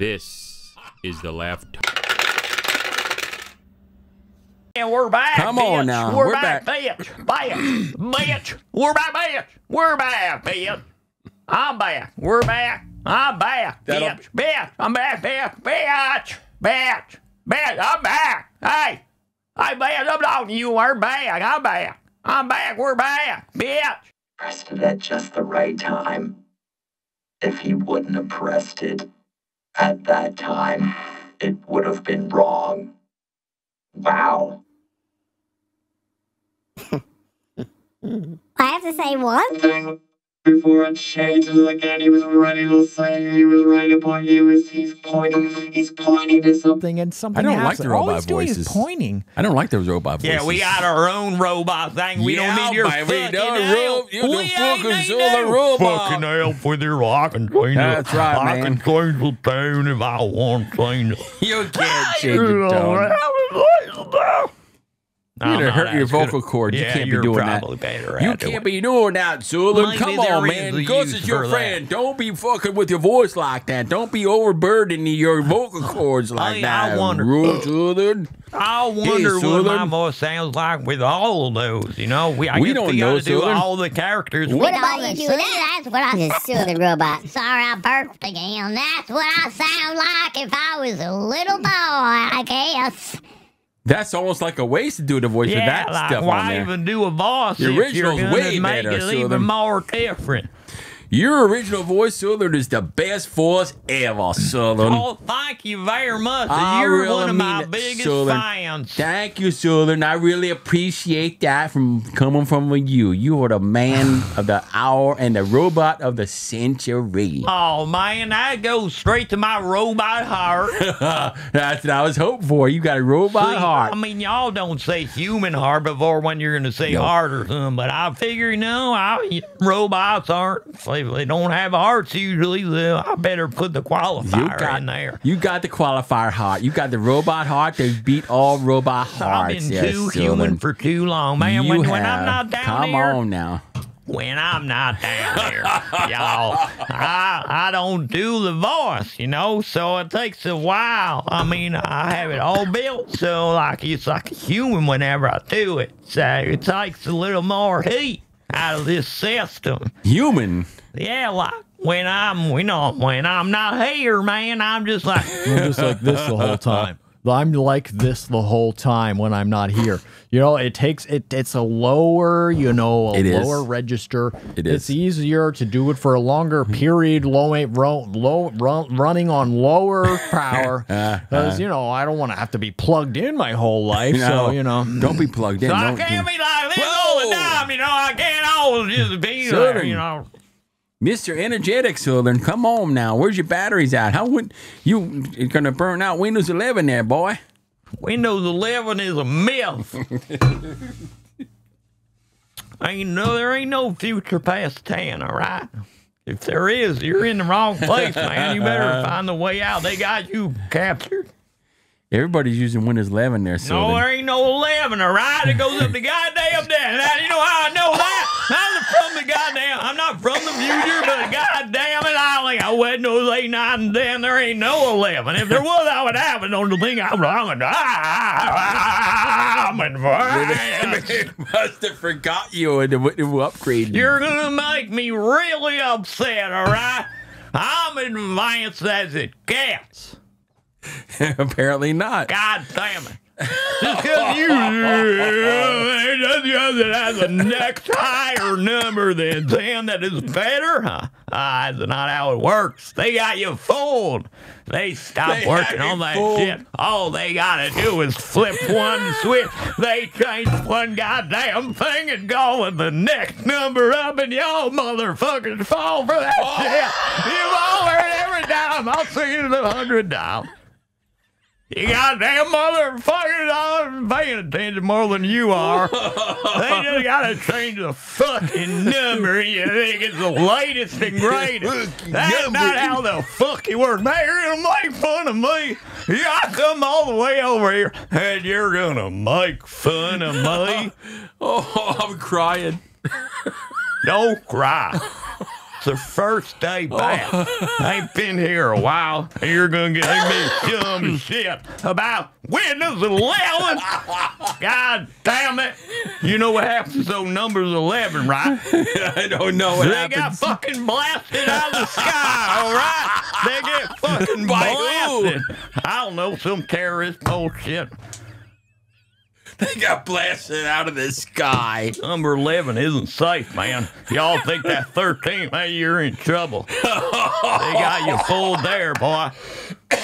This is the left. And we're back. Come bitch. on now. We're, We're back, back. bitch. Bitch. bitch. We're back, bitch. We're back, bitch. I'm back. We're back. I'm back, That'll- bitch. Bitch. I'm back, bitch. Bitch. Bitch. Bitch. I'm back. Hey. Hey, bitch. I'm talking to you. We're back. I'm back. I'm back. We're back, bitch. pressed it at just the right time. If he wouldn't have pressed it at that time, it would have been wrong. Wow. I have to say what? Thing before it changes again, he was ready to say he was right upon you. He's, he's pointing, he's pointing to something. Something and something. I don't like happens. the All robot he's doing voices. Is pointing. I don't like those robot voices. Yeah, we got our own robot thing. We Yeah, don't need your baby, fucking help. rob- you don't we fucking need sell the robot. Fucking help with your I can change That's the, right, I man. can change the tune if I want to change. You can't change your tone. You're gonna oh, hurt your vocal cords. Yeah, you can't you're be doing that. probably better You can't it. be doing that, Sullivan. Come on, man. a Gus is your for friend. Don't be fucking with your voice like that. Don't be overburdening your vocal cords like Hey, that. I wonder- Rude, Sullivan. I wonder what my voice sounds like with all of those. You know, we, I We don't know, got to do all the characters. What We- about you do that? That's what I just still the robot. Sorry, I burped again. That's what I sound like if I was a little boy, I guess. That's almost like a waste to do the voice with yeah, that like, stuff on why there. even do a voice The original's way make better, it even Sullivan. more different? Your original voice, Sullivan, is the best voice ever, Sullivan. Oh, thank you very much. I You're really one of my it, biggest Sullivan. fans. Thank you, Sullivan. I really appreciate that from coming from you. You are the man of the hour and the robot of the century. Oh man, that goes straight to my robot heart. That's what I was hoping for. You got a robot See, heart. I mean, y'all don't say human heart before when you're going to say No. heart or something, but I figure, no, I, robots aren't. If they don't have hearts usually, then I better put the You qualifier got, in there. you got the qualifier heart. You got the robot heart They beat all robot hearts. I've been yes, too human for too long, man. You when, have. when I'm not down Come there, on now. when I'm not down there, y'all, I, I don't do the voice, you know, so it takes a while. I mean, I have it all built, so like it's like a human whenever I do it. So it takes a little more heat out of this system. Human. Yeah, like when I'm, you know, when I'm not here, man, I'm just like, I'm just like this the whole time. I'm like this the whole time when I'm not here. You know, it takes it. It's a lower, you know, a It is. lower register. It It's is. easier to do it for a longer mm-hmm. period, low, low, low run, running on lower power. Uh-huh. Because you know, I don't want to have to be plugged in my whole life. So you know, don't be plugged in. so I Don't can't do- be like time, you oh, know. I can't always just be there, Southern. you know. Mr. Energetic Southern, come on now. Where's your batteries at? How would you you're gonna burn out Windows 11 there, boy? Windows 11 is a myth. ain't no, there ain't no future past 10, all right? If there is, you're in the wrong place, man. You better find the way out. They got you captured. Everybody's using Windows 11 there, No, Southern. there ain't no 11, all right? It goes up the goddamn there. Now, you know how I know that? I'm from the goddamn, I'm not from the future, but goddamn it, I think I went no 8, 9, and 10. There ain't no 11. If there was, I would have it. on the thing. I'm wrong. I'm in must have forgot you and the, the upgrade. You're gonna make me really upset, all right? I'm advanced as it gets. Apparently not. God damn it. Just because you just because it has a next higher number than 10 that is better, huh? Ah, that's not how it works. They got you fooled. They stopped They working on that fooled. shit. All they gotta do is flip one switch. They change one goddamn thing and go with the next number up, and y'all motherfuckers fall for that shit. You've all heard every time. I'll sing it a hundred times. You goddamn motherfuckers are paying attention more than you are. they just gotta change the fucking number. You think it's the latest and greatest. That's not how the fuck it works. Man, you're gonna make fun of me. Yeah, I come all the way over here and you're gonna make fun of me. Oh, I'm crying. Don't cry. It's the first day oh. back. I ain't been here a while, and you're gonna give me some shit about Windows 11. God damn it! You know what happens to those numbers 11, right? I don't know what They got fucking blasted out of the sky, all right? They get fucking blasted. I don't know, some terrorist bullshit. They got blasted out of the sky. Number 11 isn't safe, man. Y'all think that 13, man, you're in trouble. They got you fooled there, boy.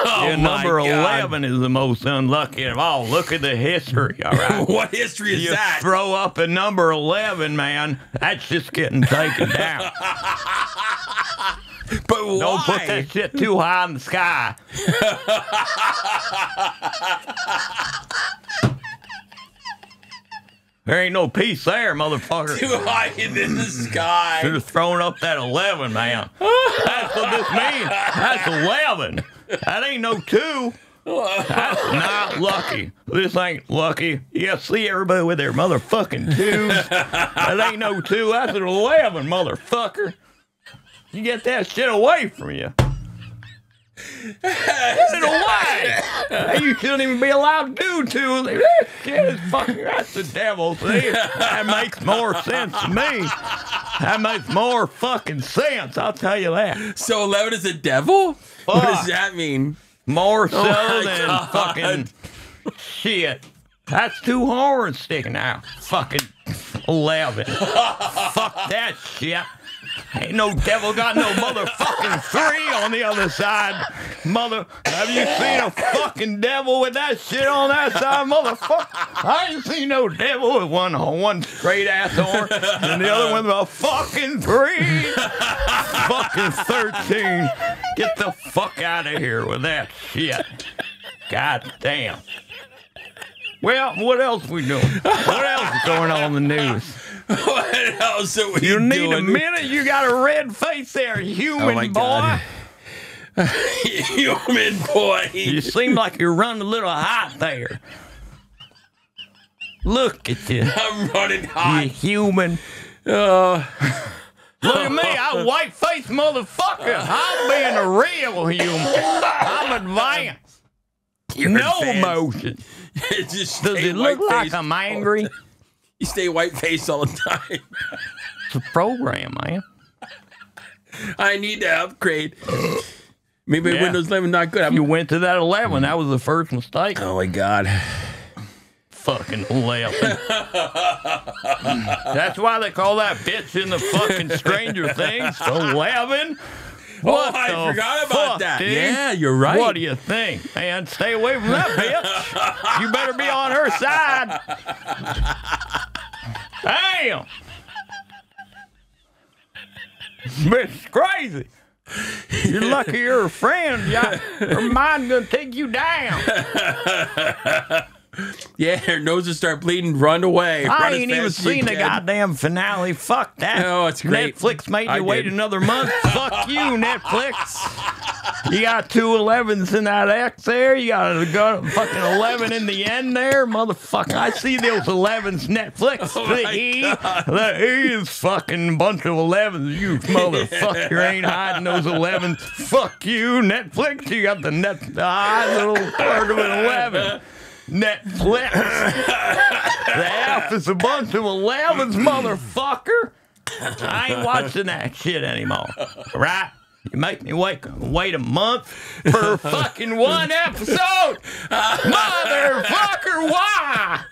Oh, yeah, number Oh my God. 11 is the most unlucky of all. Look at the history, all right? What history is you that? throw up a number 11, man, that's just getting taken down. But why? Don't put that shit too high in the sky. there ain't no peace there, motherfucker. Too high in the sky. You're throwing up that 11, man. That's what this means. That's 11. That ain't no two. That's not lucky. This ain't lucky. You see everybody with their motherfucking twos. That ain't no two. That's an 11, motherfucker. You get that shit away from you. Get it away. You shouldn't even be allowed to do two. That shit is fucking, that's the devil. See, that makes more sense to me. That makes more fucking sense. I'll tell you that. So 11 is a devil? What does that mean? More oh so my than God. fucking shit. That's two horns sticking out. Fucking 11. Fuck that shit. Ain't no devil got no motherfucking three on the other side. Mother, have you seen a fucking devil with that shit on that side, motherfucker? I ain't seen no devil with one one straight ass horn and the other one with a fucking three. fucking 13. Get the fuck out of here with that shit. God damn. Well, what else we doing? What else is going on in the news? What else are we You need doing? a minute. You got a red face there, human Oh, boy. Human boy. You seem like you're running a little hot there. Look at you, I'm running hot. You human. Uh, Look at me, I'm white faced motherfucker. I'm being a real human. I'm advanced. you're No advanced. motion. Just Does it look like. I'm angry? You stay white faced all the time. It's a program, man. I need to upgrade. Maybe Yeah. Windows 11 not good. I'm, You went to that 11. That was the first mistake. oh my god. Fucking 11. That's why they call that bitch in the fucking Stranger Things 11. What oh, I forgot about fuck, that. dude? Yeah, you're right. What do you think, man? Stay away from that bitch. You better be on her side. Damn. Bitch, crazy. You're lucky you're a friend. Her mind gonna take you down. Yeah, her noses start bleeding. Run away. I Run ain't even seen the goddamn finale. Fuck that. No, it's great. Netflix made you I wait did. another month. Fuck you, Netflix. You got two 11s in that X there. You got a a fucking 11 in the end there, motherfucker. I see those 11s, Netflix. Oh the E. God. The E is fucking bunch of 11s. You motherfucker ain't hiding those 11s. Fuck you, Netflix. You got the net, high little part of an 11. Netflix. The F is a bunch of 11s, motherfucker. I ain't watching that shit anymore. Right? You make me wait wait a month for fucking one episode. Motherfucker, why?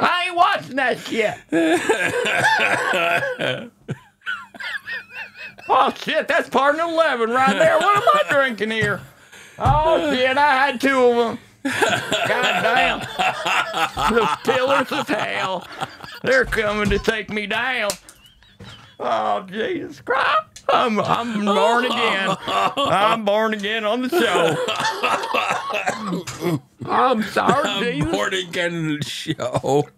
I ain't watching that shit. oh shit, that's part of 11 right there. What am I drinking here? Oh shit, I had two of them. God damn. Those pillars of hell. They're coming to take me down. Oh, Jesus Christ. I'm, I'm born again. I'm born again on the show. I'm sorry, I'm Jesus. born again in the show.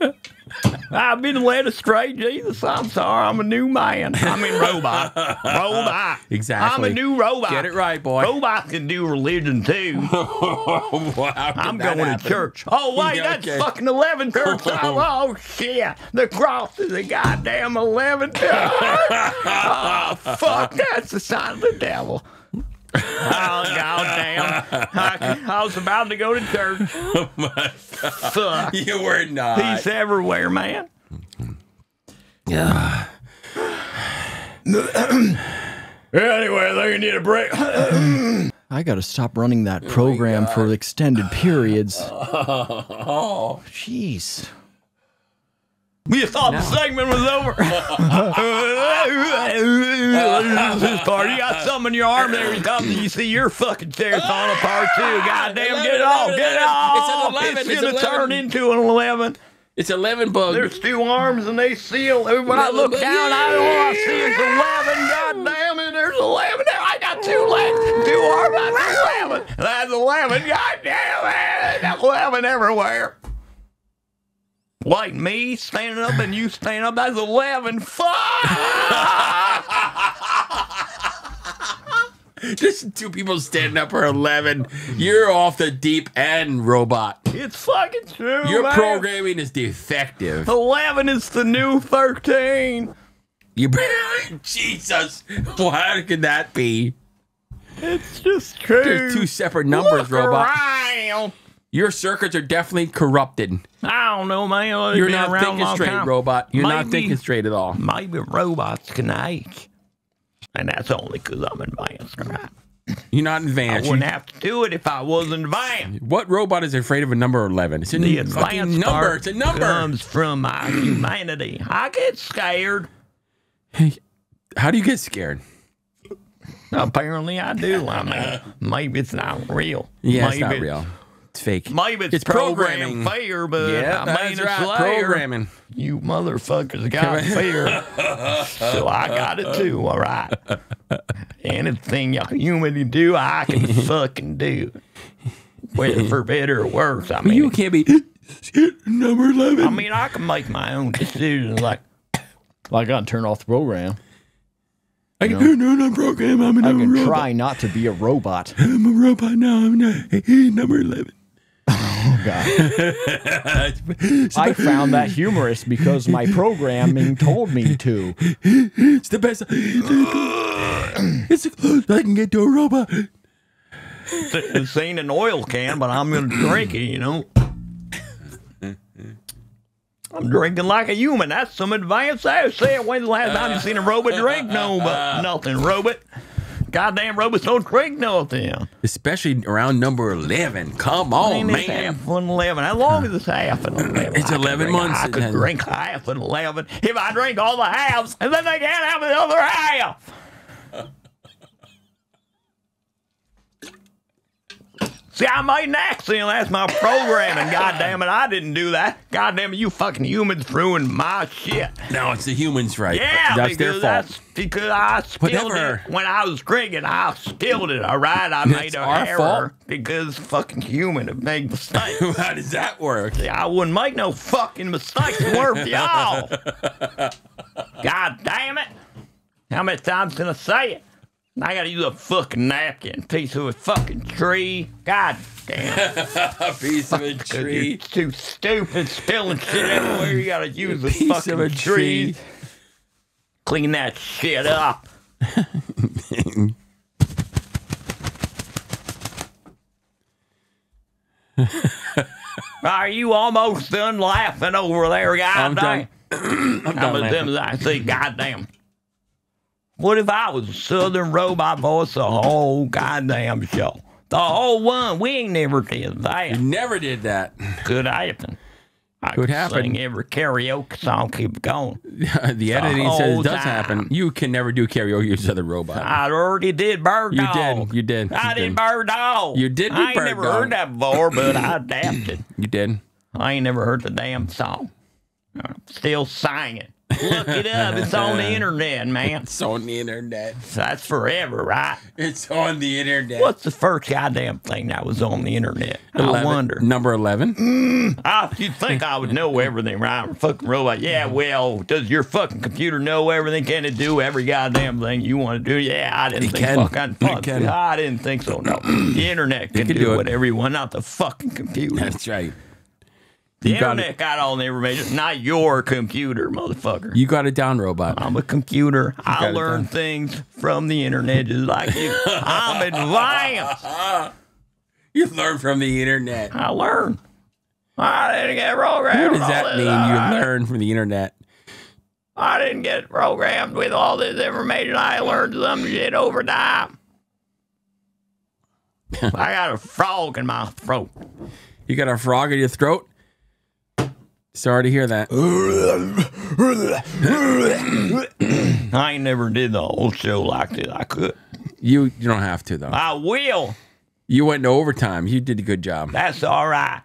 I've been led astray, Jesus. I'm sorry. I'm a new man. I mean, robot. robot. Exactly. I'm a new robot. Get it right, boy. Robots can do religion too. wow, I'm going to church. Oh, wait, Yeah, that's okay. fucking 11 church. Oh, oh, shit. The cross is a goddamn 11 church. oh, fuck. That's the sign of the devil. Oh, goddamn. I, I was about to go to church. Oh, Fuck. You were not. Peace everywhere, man. Yeah. anyway, I think you need a break. I got to stop running that program for extended periods. oh, Jeez. You thought the segment was over. this part, you got something in your arm there. You come, you see your fucking chair falling apart too. Goddamn, get it off, get it off. It's an 11, It's it's gonna 11. turn into an eleven. it's eleven bug. There's two arms and they seal. When I look down, I all I see is eleven. God damn it, there's eleven there. I got two legs, two arms. That's eleven. That's eleven. God damn it, that's eleven everywhere. Like me standing up and you standing up, that's eleven. Fuck! Just two people standing up for eleven. You're off the deep end, robot. it's fucking true. Your man. programming is defective. Eleven is the new thirteen. You Jesus, how could that be? It's just true. There's two separate numbers, Look robot. around. Your circuits are definitely corrupted. I don't know, man. They've You're not thinking straight, time. robot. You're not thinking straight at all. Maybe robots can age. And that's only because I'm advanced, right? You're not advanced. I wouldn't You- have to do it if I wasn't advanced. what robot is afraid of a number 11? It's a The advanced number. It's a number. comes from my humanity. I get scared. Hey, How do you get scared? Apparently, I do. I mean, maybe it's not real. Yeah, maybe it's not real. It's fake. Maybe it's, It's programming programming. fear, but yeah, I mean, it's right. layer. Programming. You motherfuckers got fear. so I got it too, all right. Anything a human can do, I can fucking do. Whether for better or worse. I mean, You can't be number 11. I mean, I can make my own decisions. Like, Well, I got to turn off the program. I can turn on a program. I'm a I can robot. try not to be a robot. I'm a robot now. I'm not, number 11. God. I found that humorous because my programming told me to. It's the best. It's the closest I can get to a robot. it's ain't an oil can, but I'm going to drink it, you know? I'm drinking like a human. That's some advanced ass. Say it. When's the last time you seen a robot drink? No, but nothing, robot. Goddamn robots don't drink nothing. Especially around number 11. Come on, man. half an 11. How long is this half an 11? It's I 11 drink- months. I could has- drink half an 11 if I drink all the halves, and then they can't have the other half. See, I made an accident. That's my programming. God damn it, I didn't do that. God damn it, you fucking humans ruined my shit. No, it's the humans, right? Yeah, That's their because fault. that's because I spilled Whatever. it when I was drinking. I spilled it. All right, I made an error fault. because fucking human have made mistakes. How does that work? See, I wouldn't make no fucking mistakes worth y'all. God damn it. How many times can I say it? I gotta use a fucking napkin, piece of a fucking tree. God damn. A piece of a tree. You're too stupid, spilling shit everywhere. You gotta use a piece fucking of a tree. tree. Clean that shit up. Are you almost done laughing over there, God I'm done. I'm done many times laughing. I say, goddamn. What if I was a Southern robot voice the whole goddamn show? The whole one. We ain't never did that. Never did that. Could happen. I Could happen. Sing every karaoke song, keep going. the editing says it does time. happen. You can never do karaoke as a robot. I already did Bird dog. You did. You did. I You did did. Bird Dog. You did I ain't never Dog. heard that before, but I adapted. You did. I ain't never heard the damn song. I'm still singing. Look it up. It's on the internet, man. It's on the internet. That's forever, right? It's on the internet. What's the first goddamn thing that was on the internet? I wonder. Number 11? I, you'd think I would know everything, right? I'm a fucking robot. Yeah, well, does your fucking computer know everything? Can it do every goddamn thing you want to do? Yeah, I didn't It think can. fucking It fuck. can. I didn't think so. No, the internet can, can do, do whatever you want, not the fucking computer. That's right. The you got internet got all the information, not your computer, motherfucker. You got it down, robot. I'm a computer. got I learn things from the internet just like you. I'm advanced. You learn from the internet. I learn. I didn't get programmed. What does that mean? I- You learn from the internet. I didn't get programmed with all this information. I learned some shit over time. I got a frog in my throat. You got a frog in your throat? Sorry to hear that. I ain't never did the whole show like this. I could. You you don't have to though. I will. You went to overtime. You did a good job. That's all right.